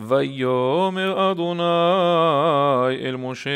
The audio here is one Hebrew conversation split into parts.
ויאמר אדוני אל משה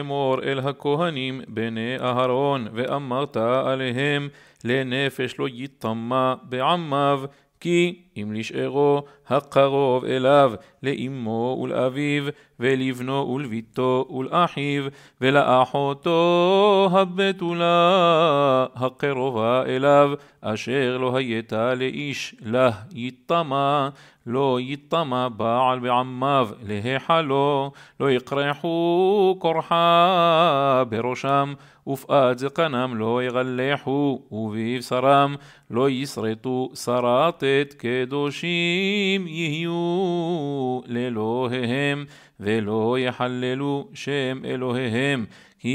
אמור אל הכהנים בני אהרון ואמרת עליהם לנפש לא יטמע בעמיו כי אם לשארו הקרוב אליו לאמו ולאביו ולבנו ולביתו ולאחיו ולאחותו הבתולה הקרובה אליו אשר לא הייתה לאיש לה יטמע לא יטמע בעל בעמיו להיכלו לא יקרחו קורחה בראשם ופאת זקנם לא יגלחו ובבשרם לא ישרטו שרתת קדושים יהיו לאלוהיהם ולא יחללו שם אלוהיהם כי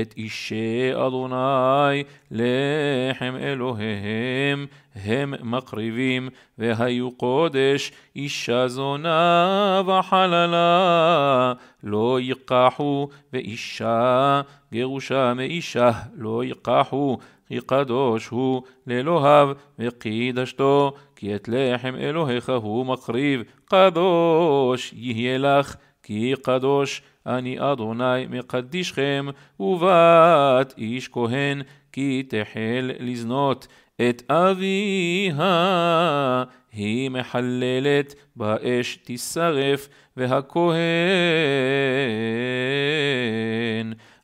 את אישי אדוני לחם אלוהיהם הם מקריבים והיו קודש אישה זונה וחללה. לא ייקחו ואישה גרושה מאישה לא ייקחו כי קדוש הוא לאלוהיו וקידשתו כי את לחם אלוהיך הוא מקריב קדוש יהיה לך כי קדוש אני אדוני מקדישכם, ובת איש כהן כי תחל לזנות את אביה, היא מחללת באש תשרף, והכהן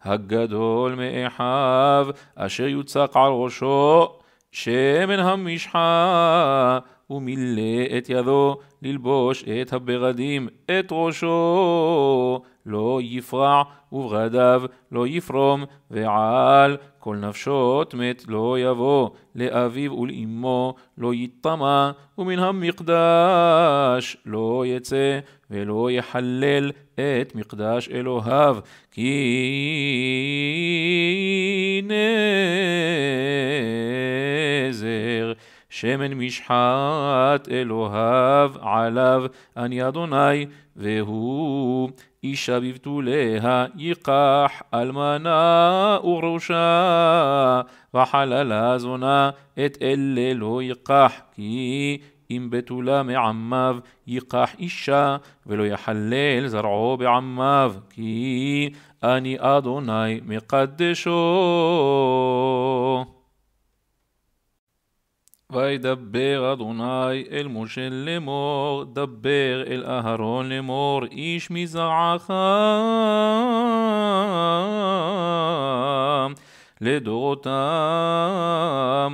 הגדול מאחיו, אשר יוצק על ראשו שמן המשחה, ומילא את ידו ללבוש את הבגדים, את ראשו לא יפרע, ובגדיו לא יפרום, ועל כל נפשות מת לא יבוא, לאביו ולאמו לא יטמע, ומן המקדש לא יצא, ולא יחלל את מקדש אלוהיו, כי נזר. שמן משחת אלוהיו עליו, אני אדוני, והוא אישה בבתוליה ייקח אלמנה וראשה, וחללה זונה את אלה לא ייקח, כי אם בתולה מעמיו ייקח אישה, ולא יחלל זרעו בעמיו, כי אני אדוני מקדשו. וידבר אדוני אל משה לאמור, דבר אל אהרון לאמור, איש מזרעך. לדורותם,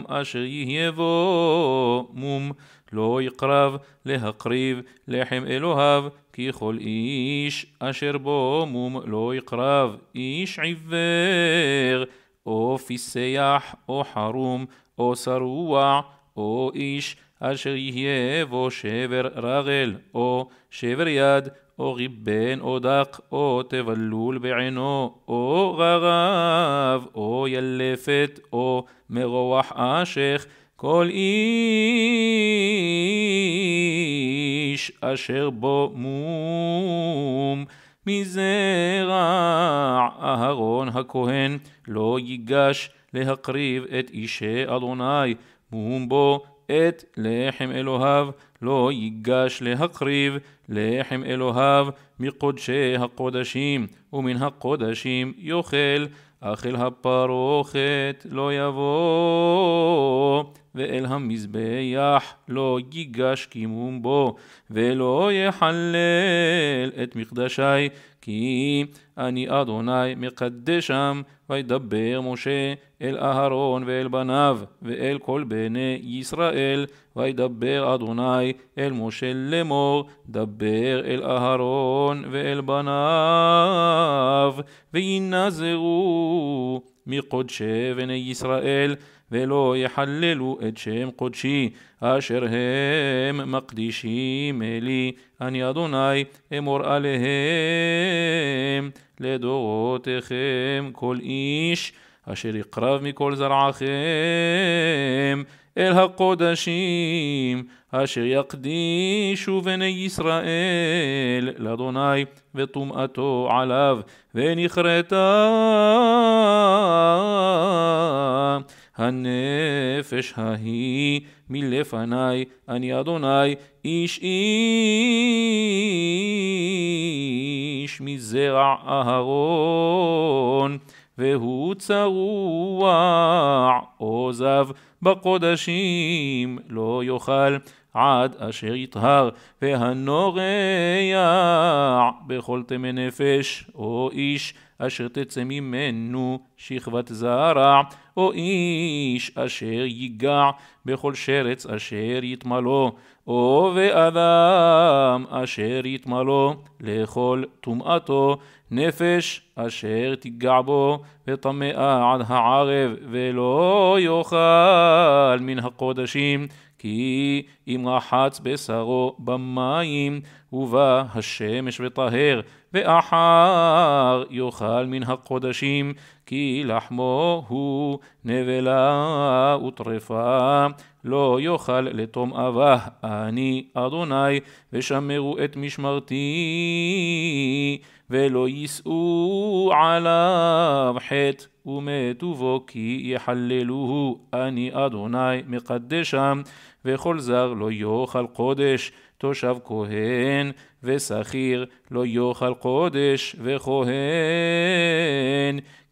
אשר יהיה בו מום, לא יקרב להקריב לחם אלוהיו, כי כל איש אשר בו מום לא יקרב, איש עיוור, או פיסח, או חרום, או שרוע, או איש אשר יהיה בו שבר רגל, או שבר יד, או ריבן או דק, או תבלול בעינו, או ררב, או ילפת, או מרוח אשך, כל איש אשר בו מום. מזרע אהרון הכהן לא ייגש להקריב את אישי אדוני מום בו את לחם אלוהיו, לא ייגש להקריב לחם אלוהיו מקודשי הקודשים, ומן הקודשים יאכל, אך אל הפרוכת לא יבוא, ואל המזבח לא ייגש קימום בו, ולא יחלל את מקדשי, כי אני אדוני מקדשם, וידבר משה אל אהרון ואל בניו, ואל כל בני ישראל, וידבר אדוני אל משה לאמור, דבר אל אהרון ואל בניו, וינזרו מקודשי בני ישראל, ולא יחללו את שם קודשי, אשר הם מקדישים לי, אני אדוני אמור עליהם לדורותיכם כל איש, אשר יקרב מכל זרעכם אל הקודשים, אשר יקדישו בני ישראל לאדוני וטומאתו עליו, ונכרתה הנפש ההיא מלפני, אני אדוני, איש איש מזרע אהרון. והוא צרוע עוזב בקודשים לא יאכל עד אשר יטהר והנורע בכל תמי נפש או איש אשר תצא ממנו שכבת זרע או איש אשר ייגע בכל שרץ אשר יתמלו או באדם אשר יתמלו לכל טומאתו נפש אשר תיגע בו וטמאה עד הערב ולא יאכל מן הקודשים כי אם רחץ בשרו במים ובא השמש וטהר ואחר יאכל מן הקודשים כי לחמו הוא נבלה וטרפה לא יאכל לתום אבה. אני אדוני ושמרו את משמרתי ולא יישאו עליו חטא ומתו בו כי יחללוהו. אני אדוני מקדשם וכל זר לא יאכל קודש. תושב כהן ושכיר לא יאכל קודש וכהן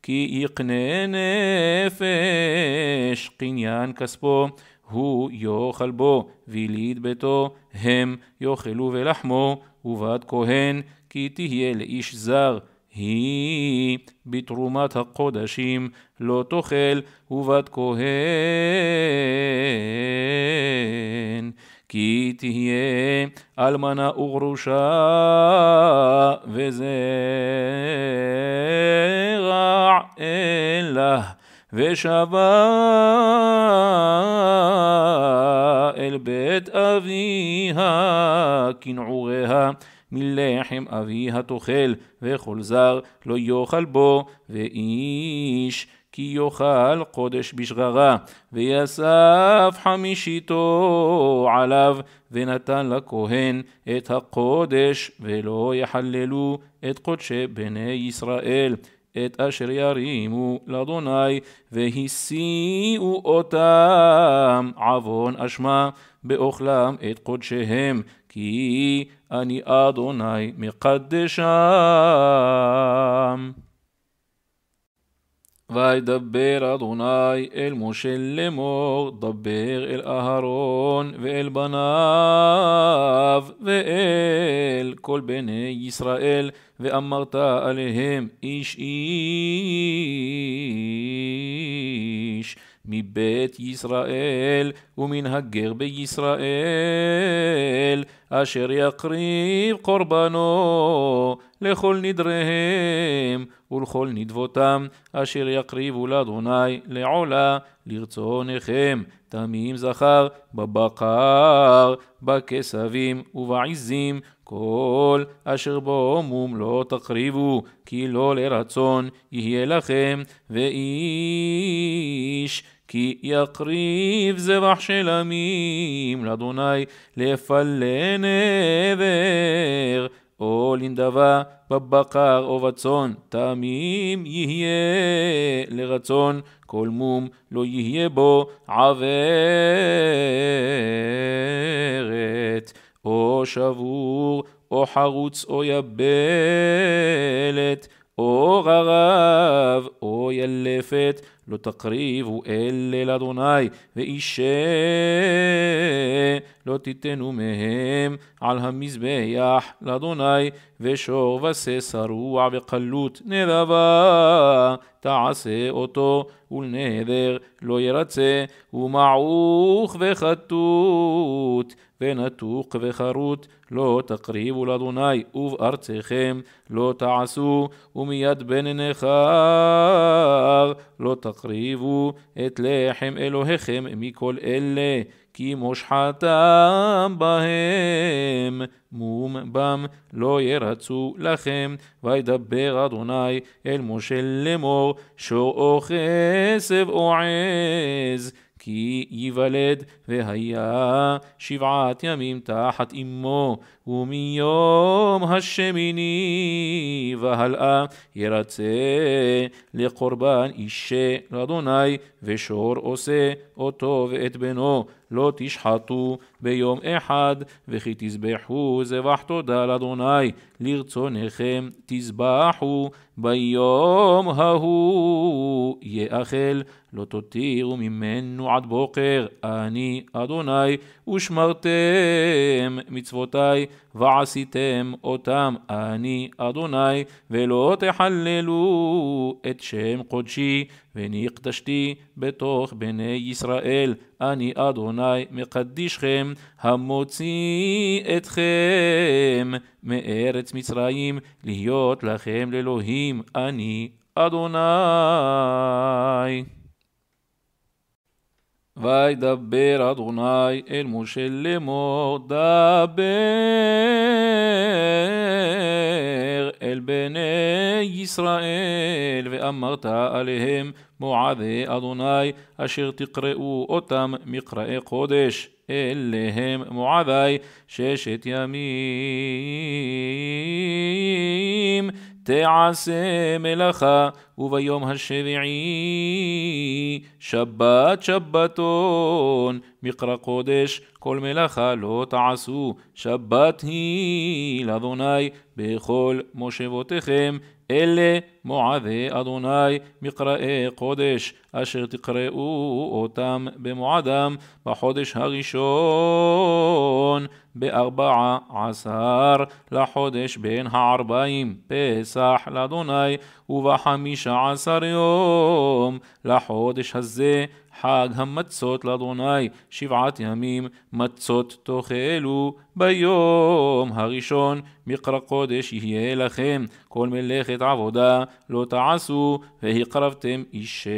כי יקנה נפש. קניין כספו הוא יאכל בו ויליד ביתו הם יאכלו ולחמו. ובת כהן כי תהיה לאיש זר היא בתרומת הקודשים לא תאכל ובת כהן כי תהיה אלמנה וגרושה וזרע אלה ושבה אל בית אביה כנעוריה מלחם אביה תאכל וכל זר לא יאכל בו ואיש כי יאכל קודש בשגרה, ויסף חמישיתו עליו, ונתן לכהן את הקודש, ולא יחללו את קודשי בני ישראל. את אשר ירימו לאדוני, והשיאו אותם עוון אשמה, באוכלם את קודשיהם, כי אני אדוני מקדשם. וידבר אדוני אל משה לאמור, דבר אל אהרון ואל בניו ואל כל בני ישראל, ואמרת עליהם איש איש מבית ישראל ומן הגר בישראל אשר יקריב קורבנו לכל נדריהם ולכל נדבותם אשר יקריבו לאדוני לעולה לרצונכם. תמים זכר בבקר בכסבים ובעזים כל אשר בו מום לא תקריבו כי לא לרצון יהיה לכם ואיש כי יקריב זבח של עמים לאדוני לפלה נבר או לנדבה בבקר או בצאן תמים יהיה לרצון כל מום לא יהיה בו עברת. או שבור או חרוץ או יבלת או ררב או ילפת לא תקריבו אלה לאדוני, ואישה לא תיתנו מהם על המזבח לאדוני, ושור ושה שרוע בקלות נדבה תעשה אותו, ולנדר לא ירצה, ומעוך וחטות. ונתוק וחרוט לא תקריבו לאדוני ובארצכם לא תעשו ומיד בן נכר לא תקריבו את לחם אלוהיכם מכל אלה כי מושחתם בהם. מום בם לא ירצו לכם וידבר אדוני אל משה לאמור שור או כסב או עז כי ייוולד, והיה שבעת ימים תחת אמו, ומיום השמיני והלאה ירצה לקורבן אישה לאדוני, ושור עושה אותו ואת בנו, לא תשחטו ביום אחד, וכי תזבחו זבח תודה לאדוני, לרצונכם תזבחו ביום ההוא יאכל, לא תותירו ממנו עד בוקר, אני אדוני, ושמרתם מצוותי, ועשיתם אותם, אני אדוני, ולא תחללו את שם קודשי, ונקדשתי בתוך בני ישראל, אני אדוני מקדישכם, המוציא אתכם מארץ מצרים, להיות לכם לאלוהים, אני אדוני. וידבר אדוני אל משה לאמור, דבר אל בני ישראל, ואמרת עליהם מועדי אדוני, אשר תקראו אותם מקראי קודש, אליהם מועדי ששת ימים. תעשה מלאכה, וביום השביעי שבת שבתון, מקרא קודש, כל מלאכה לא תעשו, שבת היא לאדוני בכל מושבותיכם, אלה מועדי אדוני מקראי קודש, אשר תקראו אותם במועדם בחודש הראשון, בארבע עשר לחודש בין הערביים, פסח לאדוני, ובחמישה עשר יום לחודש הזה חג המצות לאדוני, שבעת ימים מצות תאכלו, ביום הראשון מקרא קודש יהיה לכם, כל מלאכת עבודה לא תעשו, והקרבתם אישה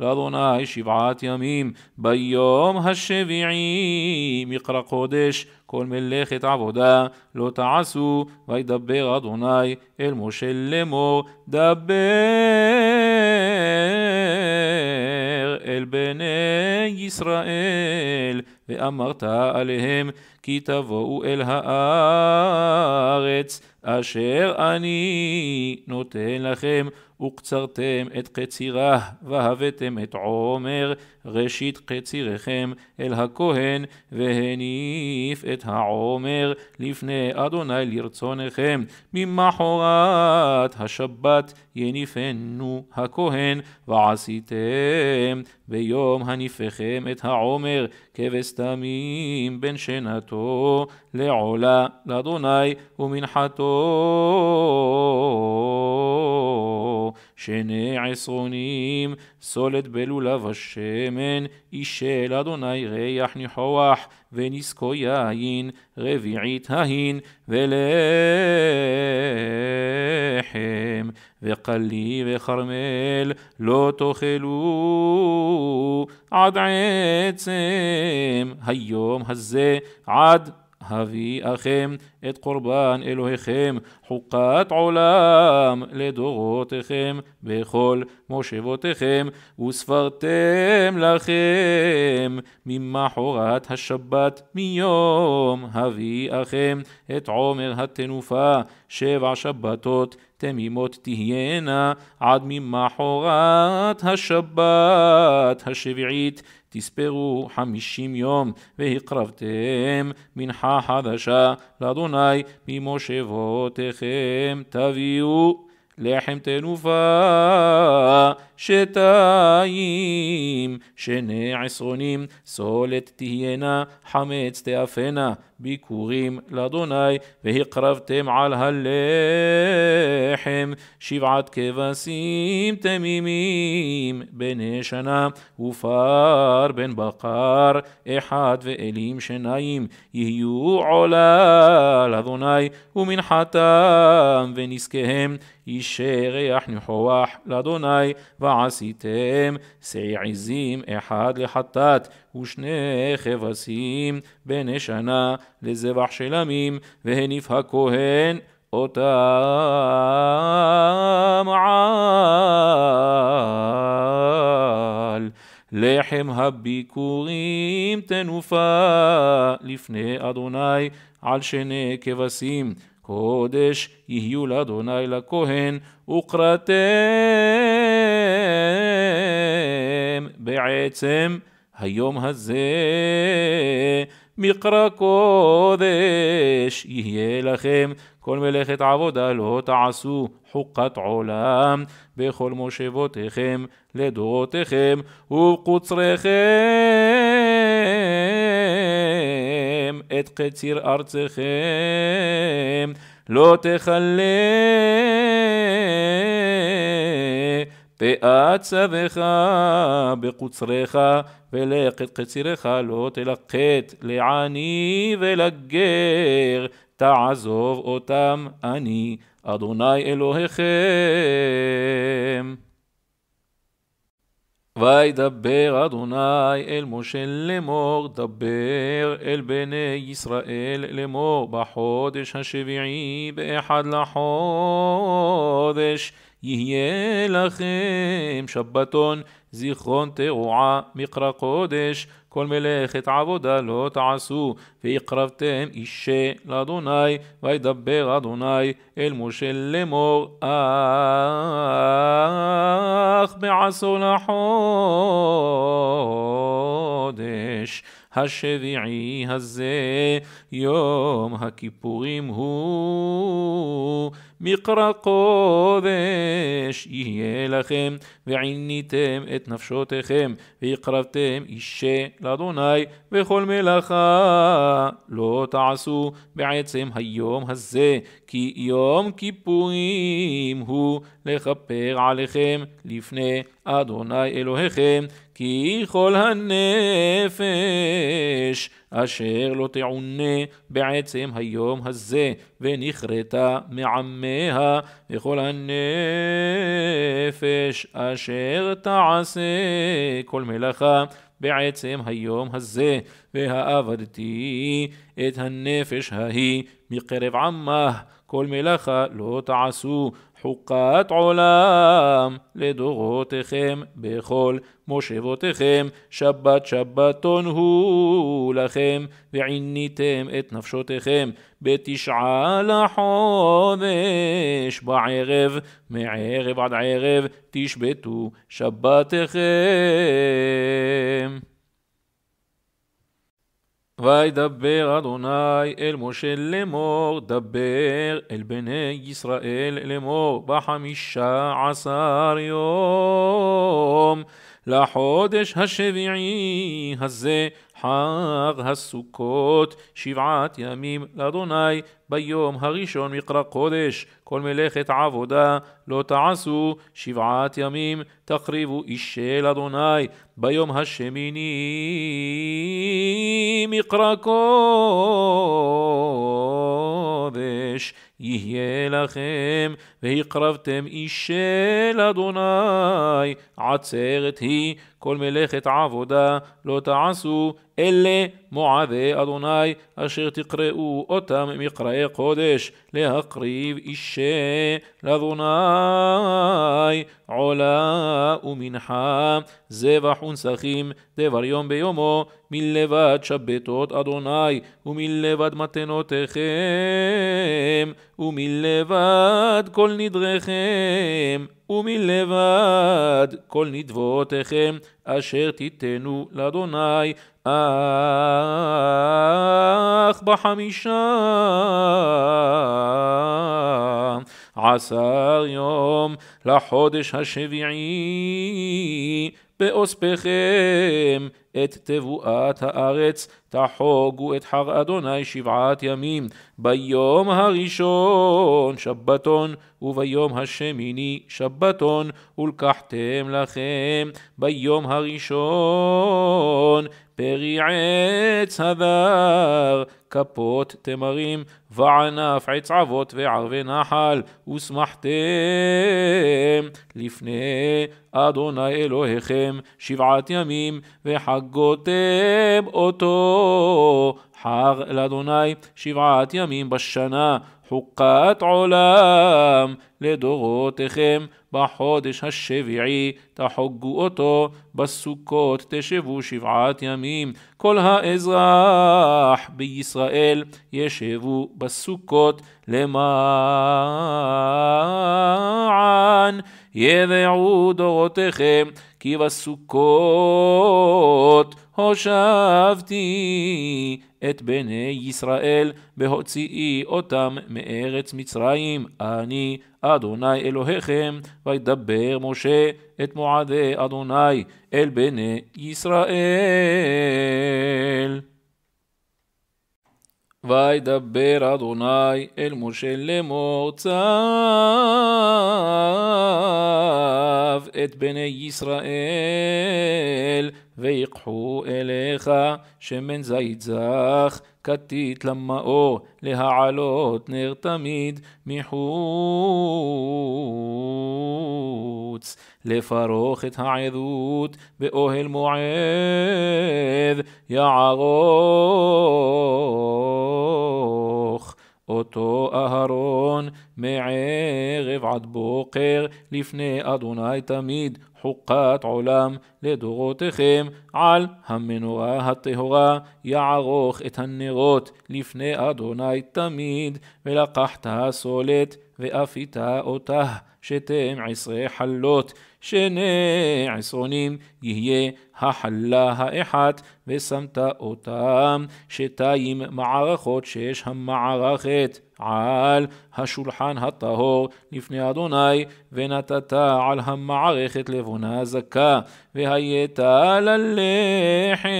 לאדוני שבעת ימים, ביום השביעי מקרא קודש כל מלאכת עבודה לא תעשו, וידבר אדוני אל משה לאמור, דבר בני ישראל, ואמרת עליהם, כי תבואו אל הארץ, אשר אני נותן לכם, וקצרתם את קצירה, והבאתם את עומר, ראשית קצירכם, אל הכהן, והניף את העומר לפני אדוני לרצונכם. ממחרת השבת יניפנו הכהן, ועשיתם ביום הניפכם את העומר, כבש תמים בין שנתו לעולה לאדוני, ומנחתו שני עשרונים, סולת בלולב השמן, אישל אדוני ריח ניחוח, ונזקו יין, רביעית ההין, ולחם, וקלי וכרמל, לא תאכלו עד עצם היום הזה, עד הביאכם את קורבן אלוהיכם, חוקת עולם לדורותיכם בכל מושבותיכם, וספרתם לכם ממחרת השבת מיום הביאכם את עומר התנופה, שבע שבתות תמימות תהיינה עד ממחרת השבת השביעית. תספרו חמישים יום, והקרבתם מנחה חדשה לאדוני ממושבותיכם. תביאו לחם תנופה, שתיים, שני עשרונים, סולת תהיינה, חמץ תאפנה, ביכורים לאדוני, והקרבתם על הלחם. שבעת כבשים תמימים, בני שנה, ופר בן בקר, אחד ואלים שניים, יהיו עולה לאדוני, ומנחתם ונזקיהם, אישי ריח ניחוח לאדוני, ועשיתם שעי עזים אחד לחטאת, ושני כבשים בני שנה לזבח של עמים, והניף הכהן אותם על לחם הביקורים תנופה לפני אדוני על שני כבשים. קודש יהיו לאדוני לכהן וקראתם בעצם היום הזה מקרא קודש יהיה לכם כל מלאכת עבודה לא תעשו חוקת עולם בכל מושבותיכם לדורותיכם ובקוצריכם את קציר ארצכם. לא תכלה צווך בקוצריך ולך את קצירך לא תלקט לעני ולגר תעזוב אותם אני אדוני אלוהיכם. וידבר אדוני אל משה לאמור, דבר אל בני ישראל לאמור, בחודש השביעי באחד לחודש יהיה לכם שבתון, זיכרון תרועה, מקרא קודש, כל מלאכת עבודה לא תעשו, והקרבתם אישה לאדוני, וידבר אדוני אל משה לאמור, אך בעשור לחודש. השביעי הזה, יום הכיפורים הוא מקרא קודש יהיה לכם, ועיניתם את נפשותיכם, והקרבתם אישה לאדוני, וכל מלאכה לא תעשו בעצם היום הזה, כי יום כיפורים הוא לכפר עליכם לפני אדוני אלוהיכם, כי כל הנפש אשר לא תעונה בעצם היום הזה, ונכרתה מעמיה, וכל הנפש אשר תעשה כל מלאכה בעצם היום הזה, והעבדתי את הנפש ההיא מקרב עמה, כל מלאכה לא תעשו, חוקת עולם לדורותיכם בכל מושבותיכם, שבת שבתון הוא לכם, ועיניתם את נפשותיכם בתשעה לחודש בערב, מערב עד ערב תשבתו שבתיכם. וידבר אדוני אל משה לאמור, דבר אל בני ישראל לאמור, בחמישה עשר יום. לחודש השביעי הזה חג הסוכות שבעת ימים לאדוני ביום הראשון מקרא קודש כל מלאכת עבודה לא תעשו שבעת ימים תקריבו אישה לאדוני ביום השמיני מקרא קודש. יהיה לכם, והקרבתם אישה לאדוני, עצרת היא כל מלאכת עבודה לא תעשו, אלה מועדי אדוני, אשר תקראו אותם מקראי קודש, להקריב אישה לאדוני, עולה ומנחה, זבח ונסכים, דבר יום ביומו, מלבד שבתות אדוני, ומלבד מתנותיכם, ומלבד כל נדריכם, ומלבד כל נדבותיכם, אשר תיתנו לאדוני, אך בחמישה עשר יום לחודש השביעי באוספכם את תבואת הארץ, תחוגו את חר אדוני שבעת ימים, ביום הראשון שבתון, וביום השמיני שבתון, ולקחתם לכם ביום הראשון פרי עץ הדר, כפות תמרים, וענף עץ אבות וערבי נחל, ושמחתם לפני אדוני אלוהיכם שבעת ימים, וחגותם אותו חג לאדוני שבעת ימים בשנה, חוקת עולם לדורותיכם בחודש השביעי תחוגו אותו, בסוכות תשבו שבעת ימים. כל האזרח בישראל ישבו בסוכות למען ידעו דורותיכם כי בסוכות הושבתי את בני ישראל בהוציאי אותם מארץ מצרים, אני אדוני אלוהיכם, וידבר משה את מועדי אדוני אל בני ישראל. וידבר אדוני אל משה לאמור צו את בני ישראל ויקחו אליך שמן זית זך כתית למאור להעלות נר תמיד מחוץ. לפרוך את העדות באוהל מועד יערוך אותו אהרון מערב עד בוקר לפני אדוני תמיד חוקת עולם לדורותיכם על המנורה הטהורה יערוך את הנרות לפני אדוני תמיד ולקחת הסולת ואפית אותה שתים עשרה חלות שני עשרונים יהיה החלה האחת ושמת אותם שתיים מערכות שש המערכת על השולחן הטהור לפני אדוני ונתת על המערכת לבונה זכה והיית ללחם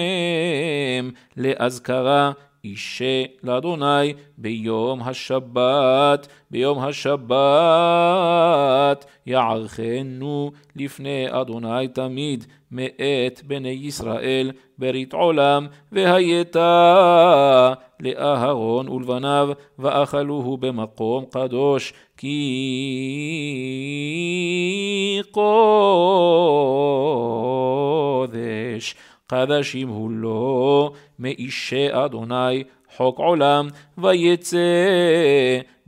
לאזכרה אישה לאדוני ביום השבת, ביום השבת יערכנו לפני אדוני תמיד מאת בני ישראל ברית עולם והייתה לאהרון ולבניו ואכלוהו במקום קדוש כי קודש חדשים הוא לא מאישי אדוני חוק עולם, ויצא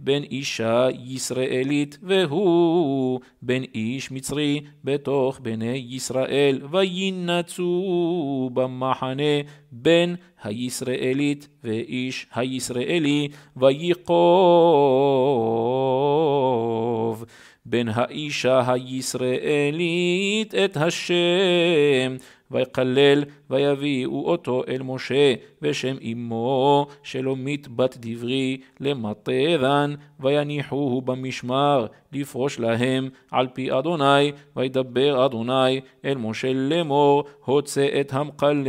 בן אישה ישראלית והוא בן איש מצרי בתוך בני ישראל, וינצו במחנה בן הישראלית ואיש הישראלי, ויכוב בן האישה הישראלית את השם ויקלל ויביאו אותו אל משה ושם אמו שלומית בת דברי למטרן ויניחוהו במשמר לפרוש להם על פי אדוני וידבר אדוני אל משה לאמור הוצא את המקלל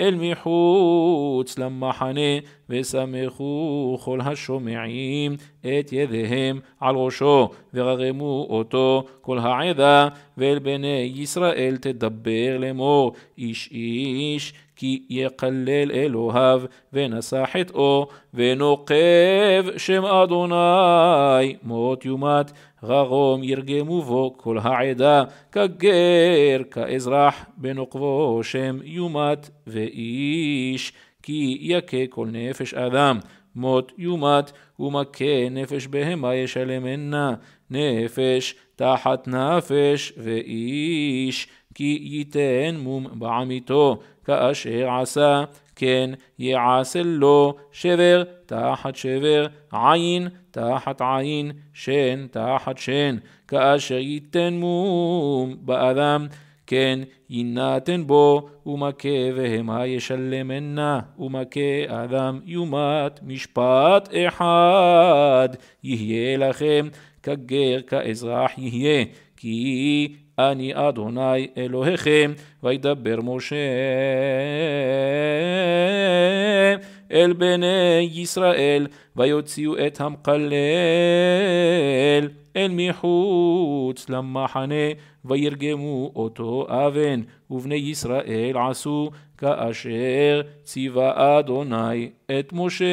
אל מחוץ למחנה ושמחו כל השומעים את ידיהם על ראשו וררמו אותו כל העדה ואל בני ישראל תדבר לאמור איש איש כי יקלל אלוהיו ונשא חטאו ונוקב שם אדוני מות יומת ררום ירגמו בו כל העדה כגר כאזרח בנוקבו שם יומת ואיש כי יכה כל נפש אדם מות יומת ומכה נפש בהמה ישלמנה נפש תחת נפש ואיש כי ייתן מום בעמיתו כאשר עשה כן יעשה לו שבר תחת שבר עין תחת עין שן תחת שן. כאשר ייתן מום באדם כן יינתן בו ומכה בהמה ישלמנה ומכה אדם יומת משפט אחד יהיה לכם כגר כאזרח יהיה כי אני אדוני אלוהיכם, וידבר משה אל בני ישראל, ויוציאו את המקלל אל מחוץ למחנה, וירגמו אותו אבן, ובני ישראל עשו כאשר ציווה אדוני את משה.